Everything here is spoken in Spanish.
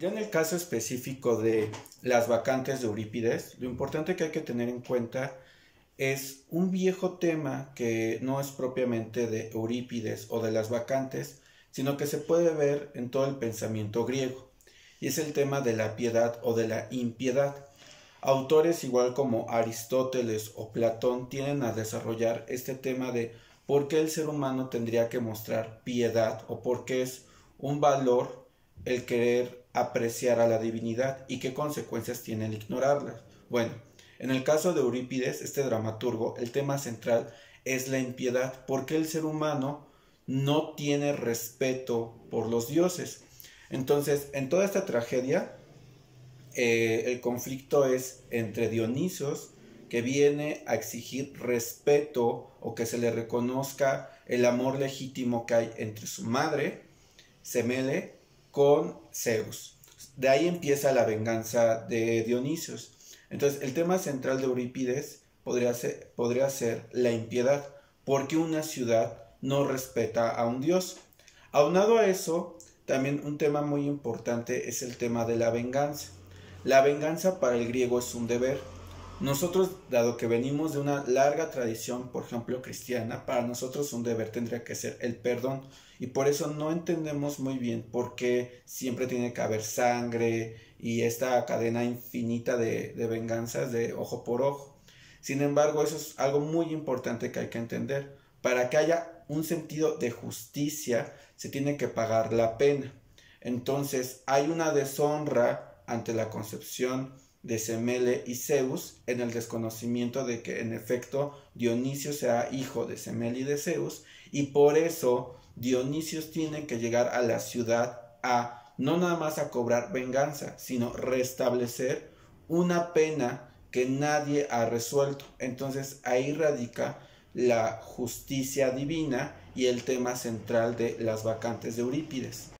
Ya en el caso específico de las vacantes de Eurípides, lo importante que hay que tener en cuenta es un viejo tema que no es propiamente de Eurípides o de las vacantes, sino que se puede ver en todo el pensamiento griego, y es el tema de la piedad o de la impiedad. Autores igual como Aristóteles o Platón tienen a desarrollar este tema de por qué el ser humano tendría que mostrar piedad o por qué es un valor el querer apreciar a la divinidad y qué consecuencias tiene el ignorarla. Bueno, en el caso de Eurípides, este dramaturgo, el tema central es la impiedad, porque el ser humano no tiene respeto por los dioses. Entonces, en toda esta tragedia, eh, el conflicto es entre Dionisios, que viene a exigir respeto o que se le reconozca el amor legítimo que hay entre su madre, Semele, con Zeus. De ahí empieza la venganza de Dionisios. Entonces, el tema central de Eurípides podría ser, podría ser la impiedad, porque una ciudad no respeta a un dios. Aunado a eso, también un tema muy importante es el tema de la venganza. La venganza para el griego es un deber. Nosotros, dado que venimos de una larga tradición, por ejemplo, cristiana, para nosotros un deber tendría que ser el perdón. Y por eso no entendemos muy bien por qué siempre tiene que haber sangre y esta cadena infinita de, de venganzas de ojo por ojo. Sin embargo, eso es algo muy importante que hay que entender. Para que haya un sentido de justicia, se tiene que pagar la pena. Entonces, hay una deshonra ante la concepción de Semele y Zeus en el desconocimiento de que en efecto Dionisio sea hijo de Semele y de Zeus y por eso Dionisio tiene que llegar a la ciudad a no nada más a cobrar venganza, sino restablecer una pena que nadie ha resuelto. Entonces ahí radica la justicia divina y el tema central de las vacantes de Eurípides.